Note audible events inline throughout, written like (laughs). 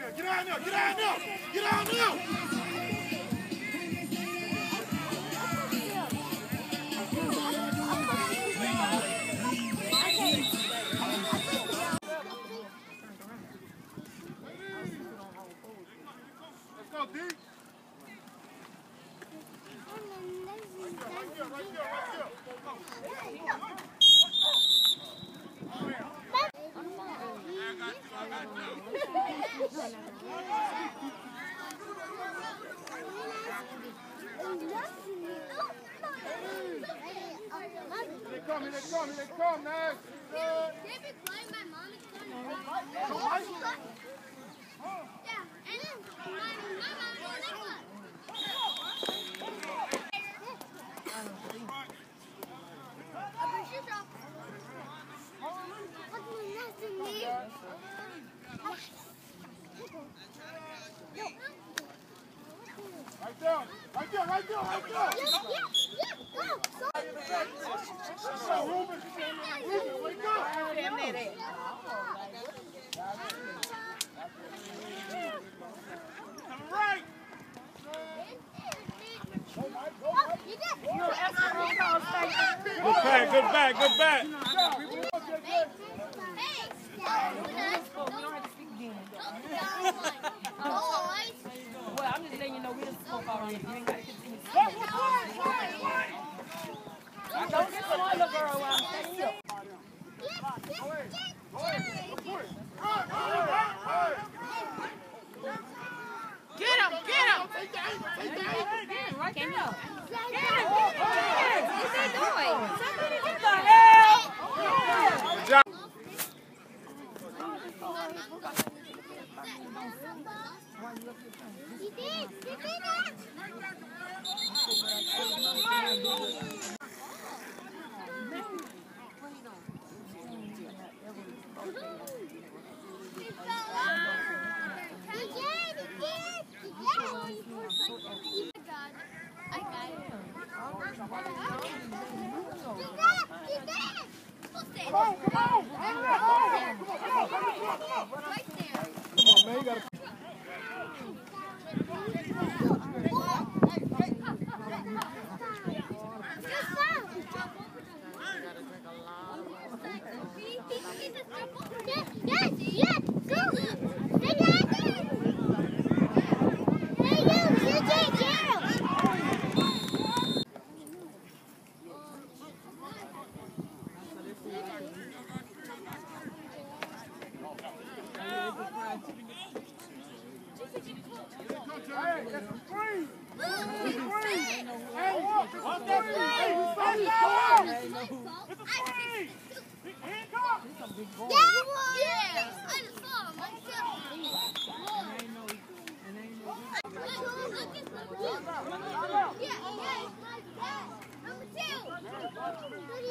Get out of here! Get out of here! Get out of here! Right there, right there, right there. Yeah, yeah, yeah, go. So, Ruben, Ruben, wake up. Come right. Good back, good back, good back. Hey, hey. Oh, Get. Get him, get him! Get him, Get him, get him! What are they doing? Oh,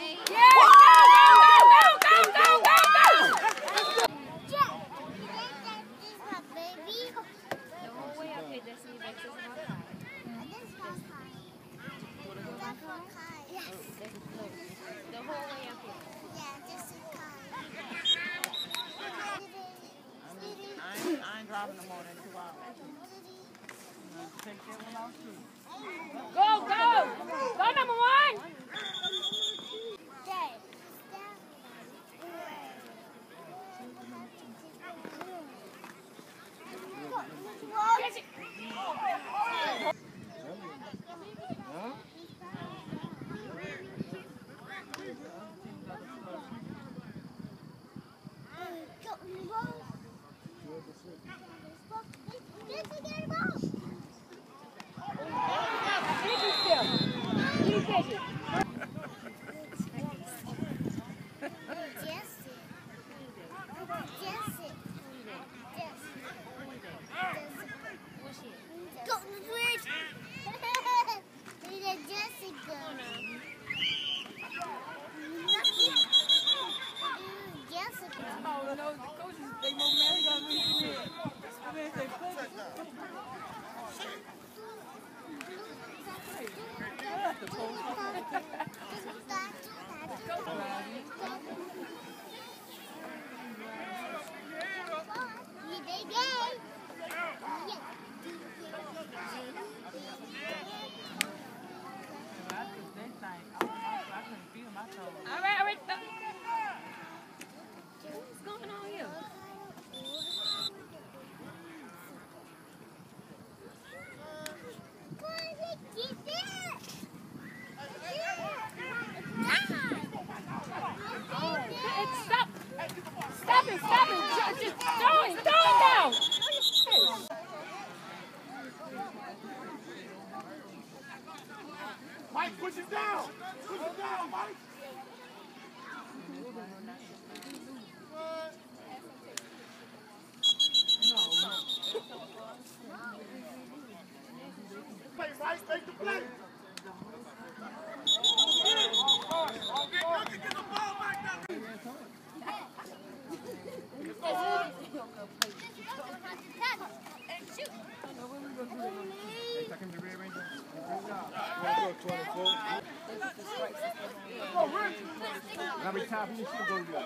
How many times did she go there?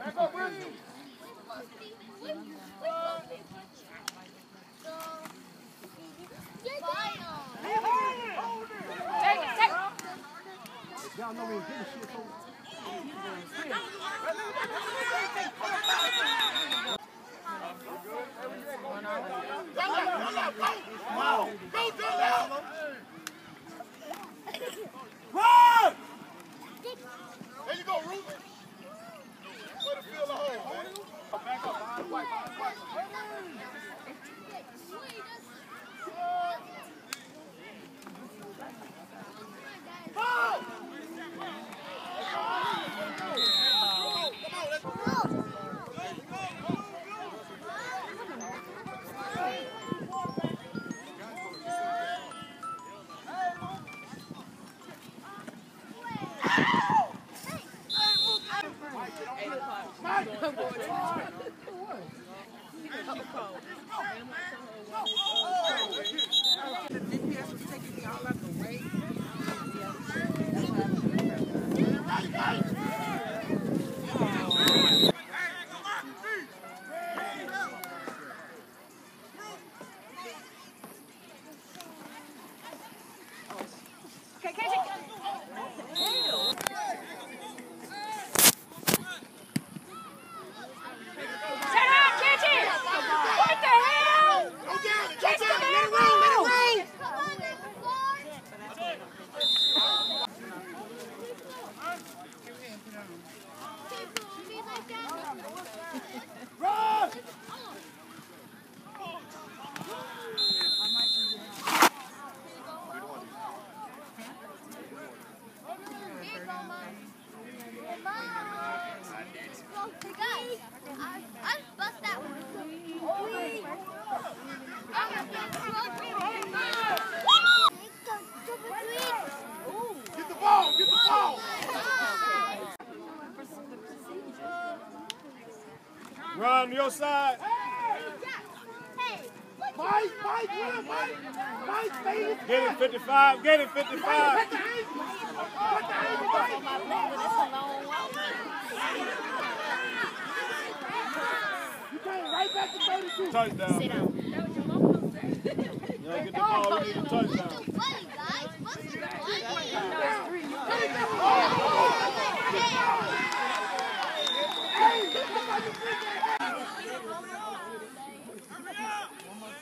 Back up, Bridget. Y'all know we ain't getting shit, so... Go, go, go, go! Run! There you go, Root. Let it feel the hole, man. Back up, behind white, behind white. Yeah. Go, boys. Slide on your. Mike, Mike, Mike. Mike, baby. Get it 55. Get it 55. Put the ankle. Put the ankle, Mike. You came right back to 32. Touchdown. Sit down. You don't get the ball, you get the touchdown.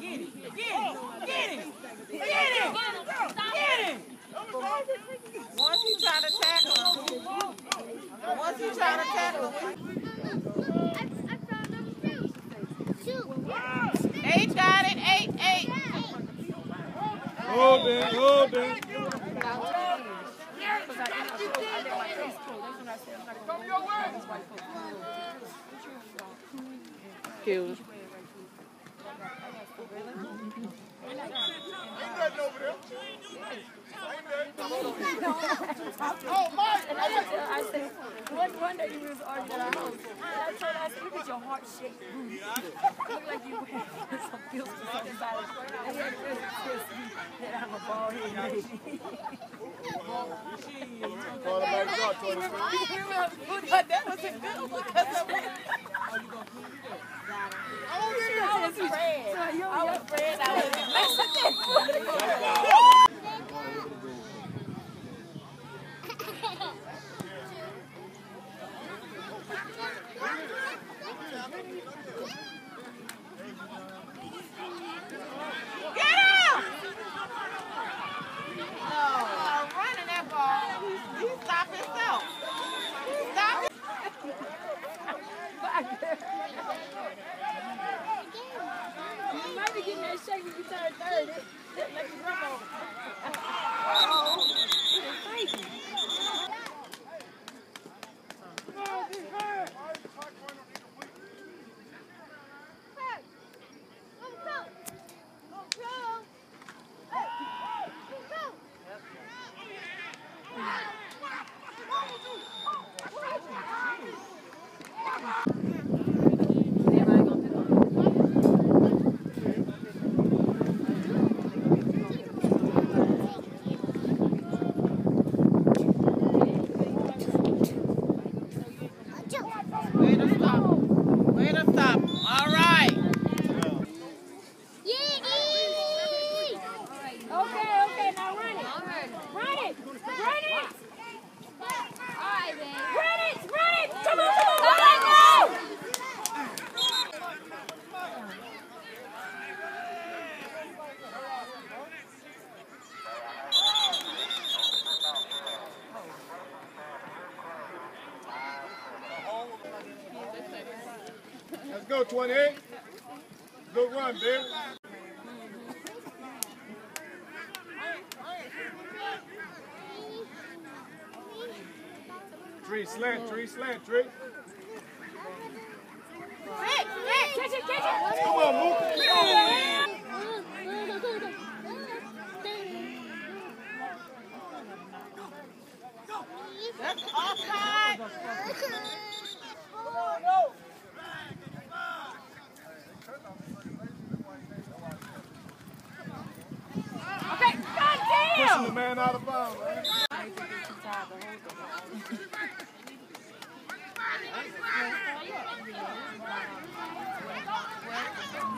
Get him! Get him! Get him! Get him! Get him! Once he try to tackle him. Once he try to tackle him. Eight got it. Eight, eight. Hold it, hold it. Cute. Ain't nothing over there. Ain't nothing. Oh, Mike. I said, one, one day you was arguing at our house. And I told her, I said, look at your heart shaped booty. look like you had some filters on the side. And he had really pissed me that I'm a bald head lady. Quarterback got 23. But that was a good one because of it. I was afraid. I was I was Mexican. (laughs) Get him! No, uh, running that ball. He, he stopped himself. He stopped You might be getting that shake when you turn 30. Like your grandma. Way to stop. Way to stop. All right. Okay, okay, now run it. Run it. Run it. Run it. Run it. Come on, come on. Come on, go. Let's go, 28. Good run, Bill. Tree slant, tree slant, tree. Catch it, catch it. Come on, Mookie. That's offside. Okay, God damn. Pushing the man out of bounds, man.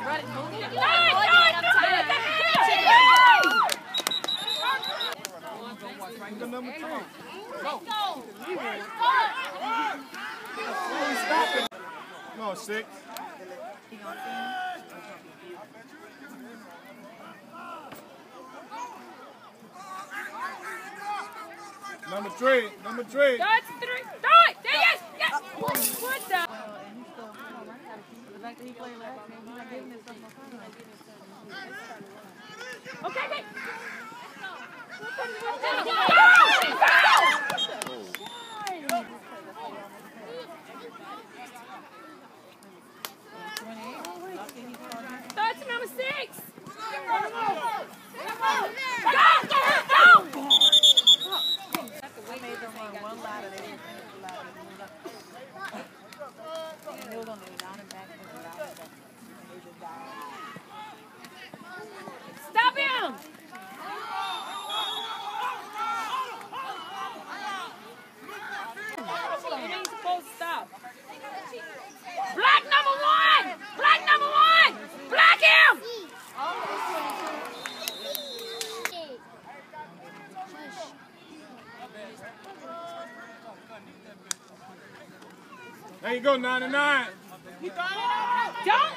Run it, move it. The number. No, six. Number three, number three. That's three. Throw it. Yes, yes. What the? Okay, okay. To number six. Go, 배우던 일이다. You go, 99. Jump!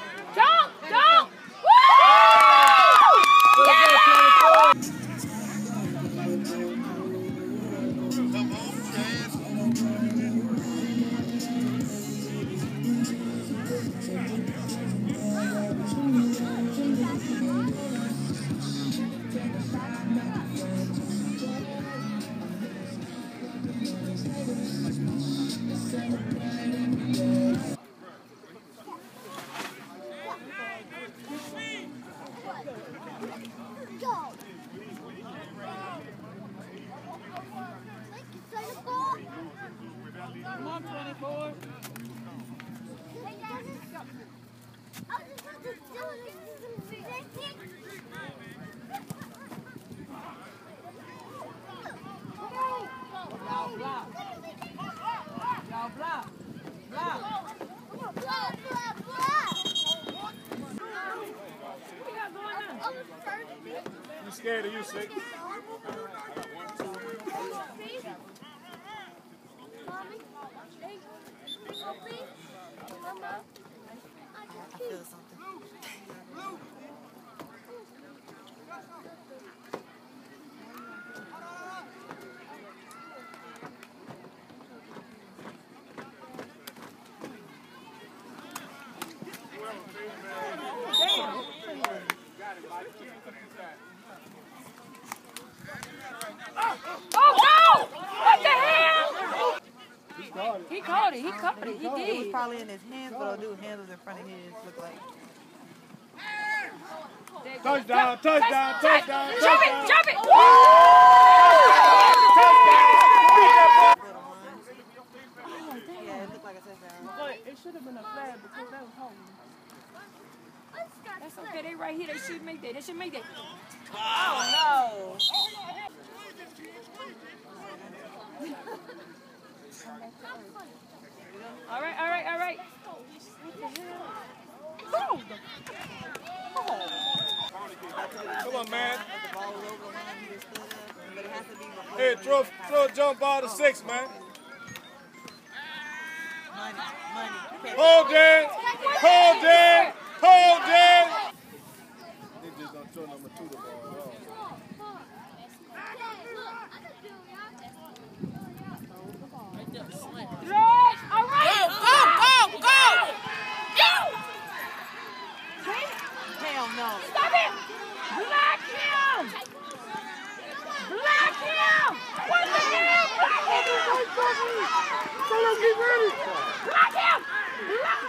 Six? Mommy, hey, Sophie, Mama, I feel something. Oh no! What the hell? He caught it. He caught it. He It was did. probably in his hands, but I'll do hands was in front of his. Look like. Touchdown, touchdown, touchdown, Jump touchdown. it! Jump it! Little ones. Yeah, it looked like a touchdown. But it should have been a flag because that was home. That's okay. They right here. They should make that. They should make that. Oh no. All right. All right. All right. Come on, man. no! The ball was over him. He just stood up. But it has to be before. Hey, throw, throw a jump ball to six, man. Money, money. Hold it, hold it, hold it. They just don't throw number two the ball at all. Right. All right. Go, go, go! Hell no. Stop it! Block him! Block him! What the hell? Block him! Block him! Block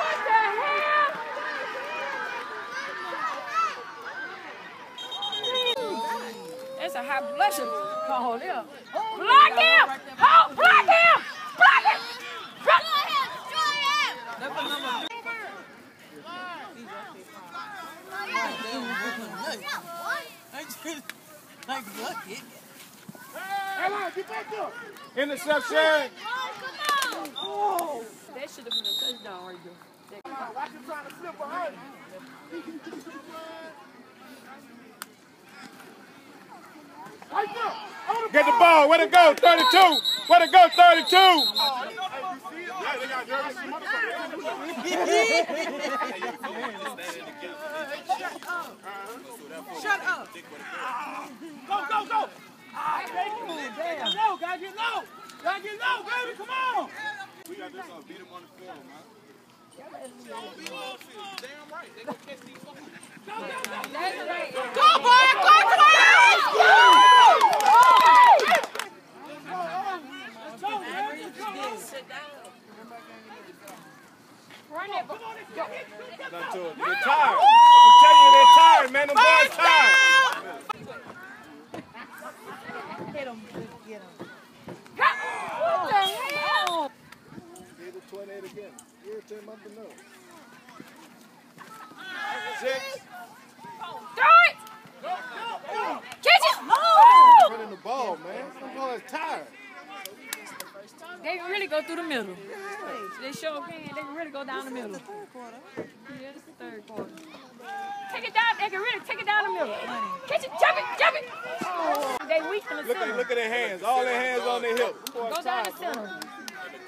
What the hell? That's a high blood sugar call there. Block him! Hold! Block him! Block him! Block That's the number. Like, look it. Interception. That should have been a touchdown right there. Get the ball. Where to go? 32. Where to go? 32. Shut up. Go, go, go. Get low, gotta get low. Gotta get low, baby. Come on. We got this on. Beat him on the field, man. Damn right. They can't catch these fucking. Go, boy. Go, Twins! Run it. Go. Not to it. They're tired. I'm telling you, they're tired, man. Them boys tired. 8 again. Year, 10 month, and no. Six. Throw it! Catch it! Move! Running the ball, man. The ball is tired. They can really go through the middle. They show sure can. They can really go down the middle. This is The third quarter. Yeah, this is the third quarter. Take it down. They can really take it down the middle. Catch it. Jump it. Jump it. Oh. They weak in the look center. At, look at their hands. All their hands on their hips. Go down the center.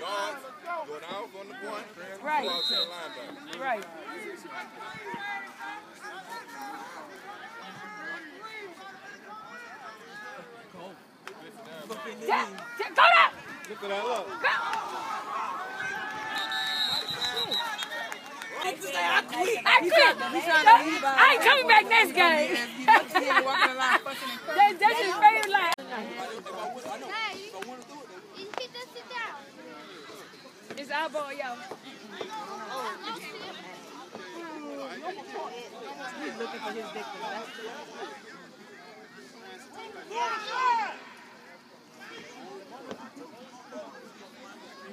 Guards going out on the point. Right. Outside linebacker. Right. Yeah, yeah, go down! Look at that look. I quit. I ain't coming back next game. That, that's his favorite line. Hey, you you get to sit down. It's eyeball, yo.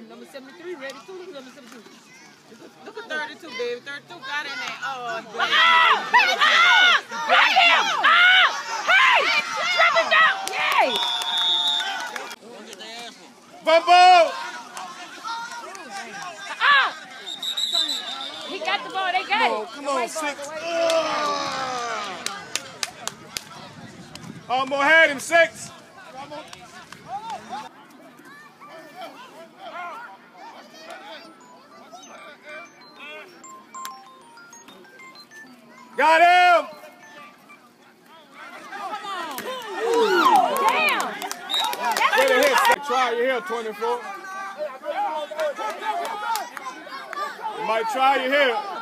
Number 73 ready too. Look at number 72. Look at 32, baby. 32 got in there. Oh, Ah! Ah! Right here! Ah! Hey! Drop it down! Yay! Fumble! Ah! He got the ball. They got Come on, come on, six. Ugh. Almost had him, six. Got him! Damn! Get a hit. Try your here, 24. You might try your here.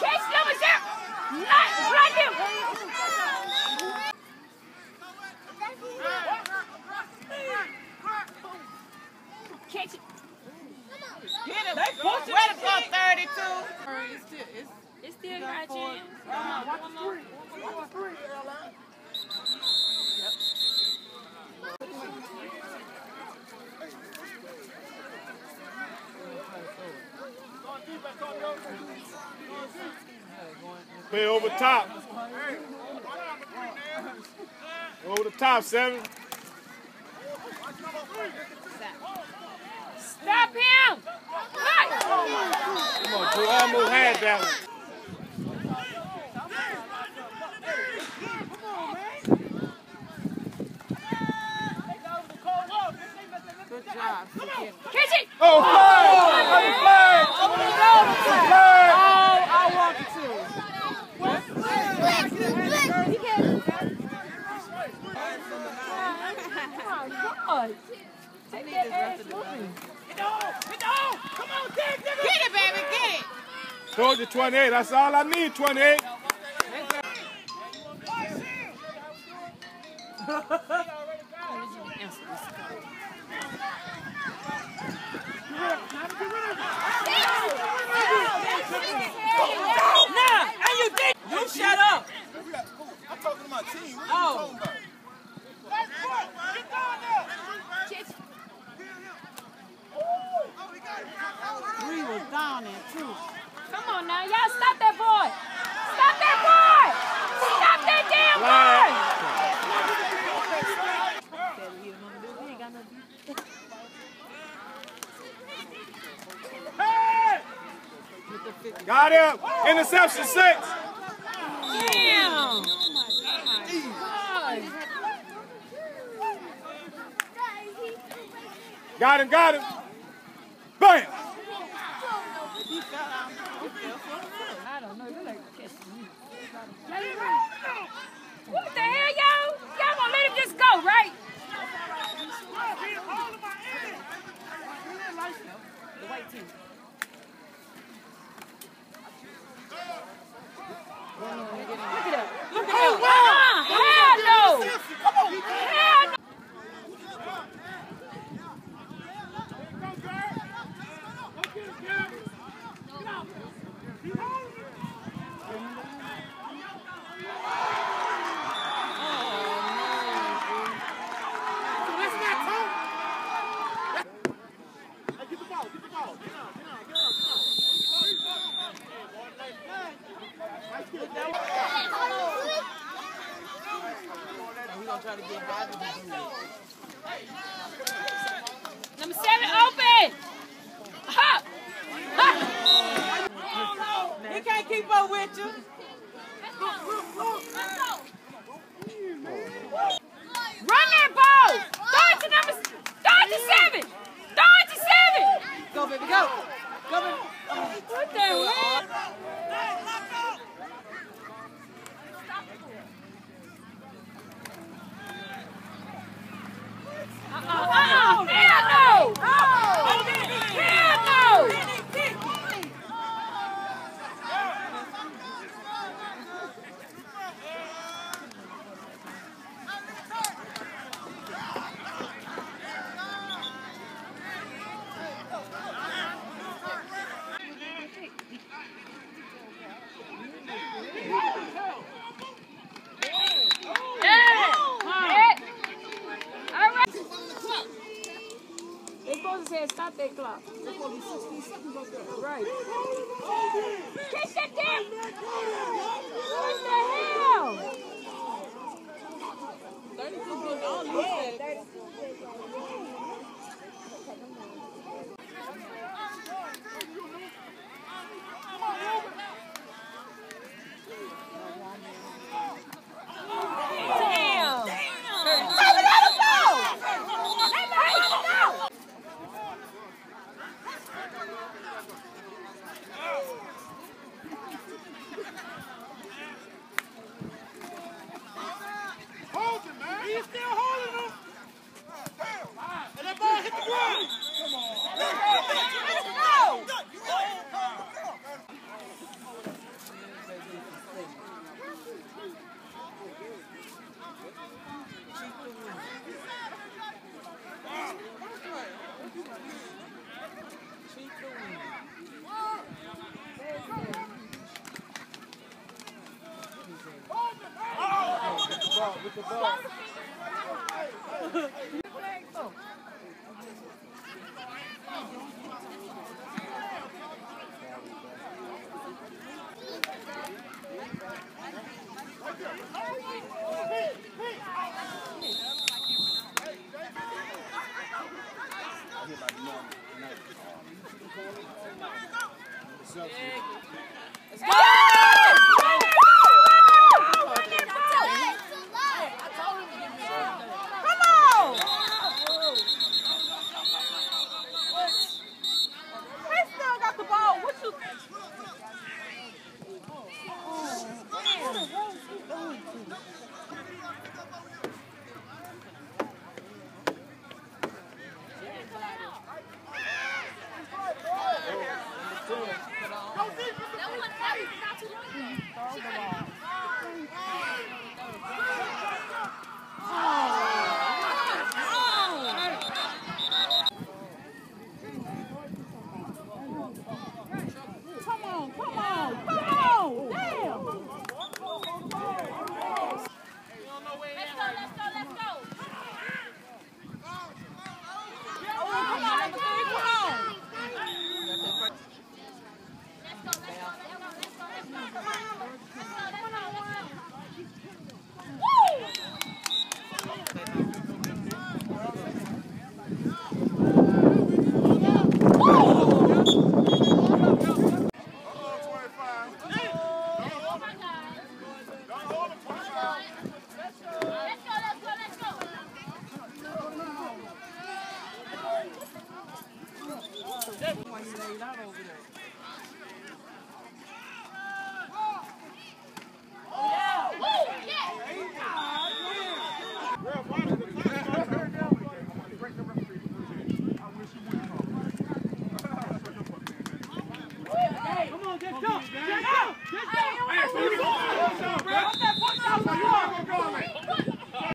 Catch number zero! Not block him! Catch it. Get him. Way to go, 32. It's still, it's, It's still got chance. Play over top. The seven. Stop him! Come on, Drew almost had that one. good job. Oh, Catch it! Oh, flag! Flag! Flag! Oh, I wanted to. Oh, God. Take that ass with me. Get it, baby, get it. Told you 28. That's all I need, 28. Nah, and you did. You shut up. I'm talking to my team. What Oh. Three was down there, too. Come on now, y'all stop that boy! Stop that boy! Stop that damn boy! Got him. Interception six. Damn! Got him, got him. Stop Let's go!